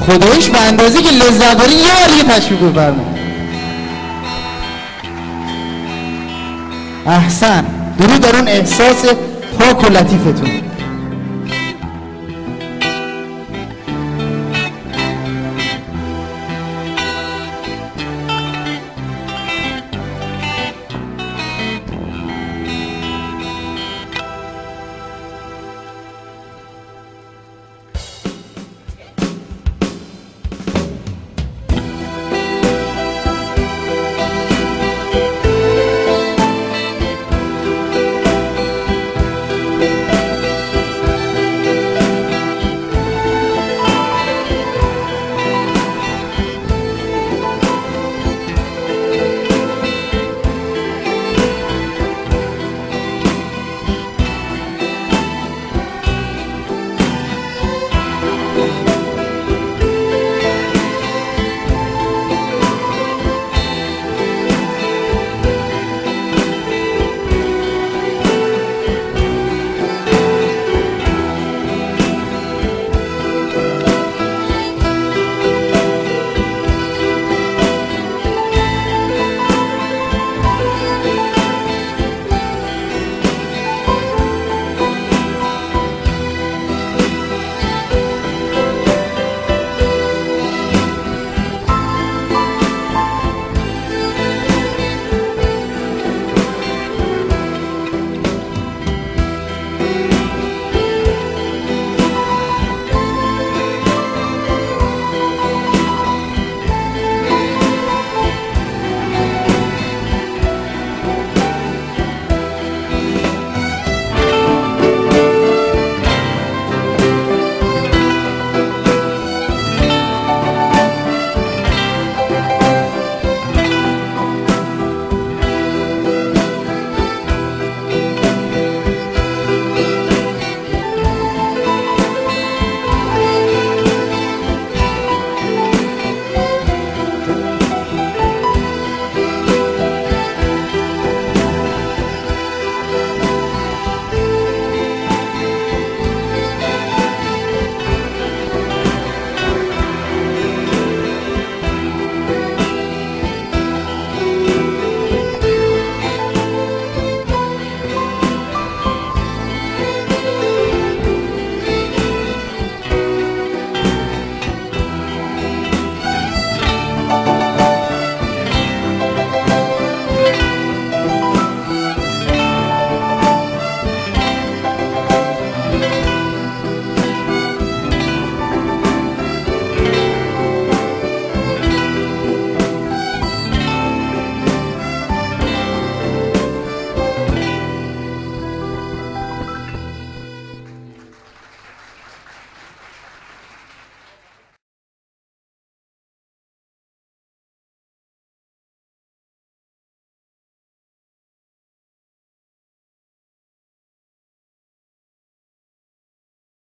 خدایش به اندازه که لذت داری یه بار دیگه تشویق بفرما احسن. درود در اون احساس پاک و لطیفتون.